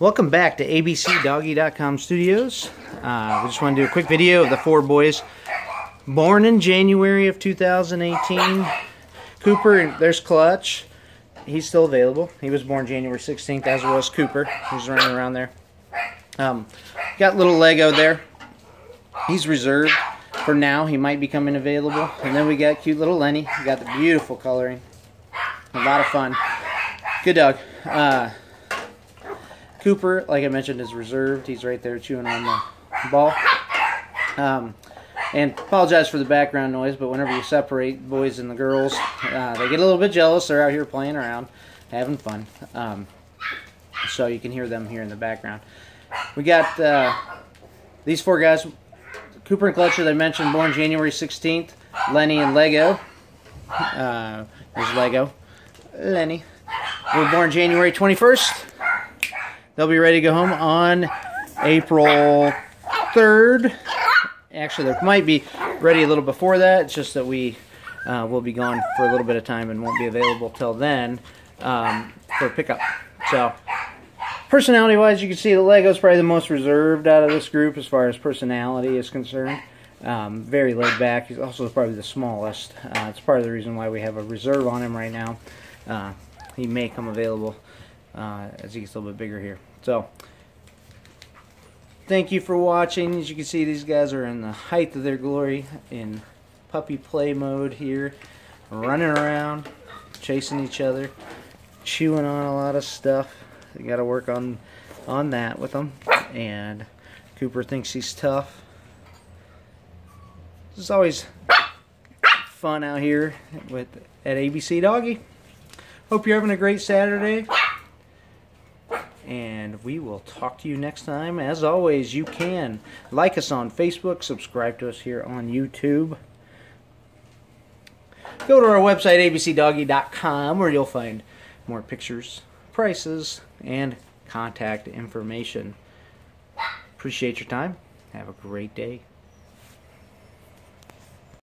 Welcome back to abcdoggy.com studios. Uh, we just want to do a quick video of the four boys born in January of 2018. Cooper, there's Clutch. He's still available. He was born January 16th, as was Cooper. He's running around there. Um, got little Lego there. He's reserved for now. He might be coming available. And then we got cute little Lenny. We got the beautiful coloring. A lot of fun. Good dog. Uh, Cooper, like I mentioned, is reserved. He's right there chewing on the ball. Um, and apologize for the background noise, but whenever you separate boys and the girls, uh, they get a little bit jealous. They're out here playing around, having fun. Um, so you can hear them here in the background. We got uh, these four guys. Cooper and Clutch, as I mentioned, born January 16th. Lenny and Lego. Uh, there's Lego. Lenny. We're born January 21st. They'll be ready to go home on April 3rd. Actually, they might be ready a little before that. It's just that we uh, will be gone for a little bit of time and won't be available till then um, for pickup. So, personality-wise, you can see the Lego's probably the most reserved out of this group as far as personality is concerned. Um, very laid back. He's also probably the smallest. Uh, it's part of the reason why we have a reserve on him right now. Uh, he may come available uh, as he gets a little bit bigger here. So, thank you for watching. As you can see, these guys are in the height of their glory in puppy play mode here. Running around, chasing each other, chewing on a lot of stuff. You got to work on on that with them. And Cooper thinks he's tough. It's always fun out here with at ABC Doggy. Hope you're having a great Saturday. And we will talk to you next time. As always, you can like us on Facebook, subscribe to us here on YouTube. Go to our website, abcdoggy.com, where you'll find more pictures, prices, and contact information. Appreciate your time. Have a great day.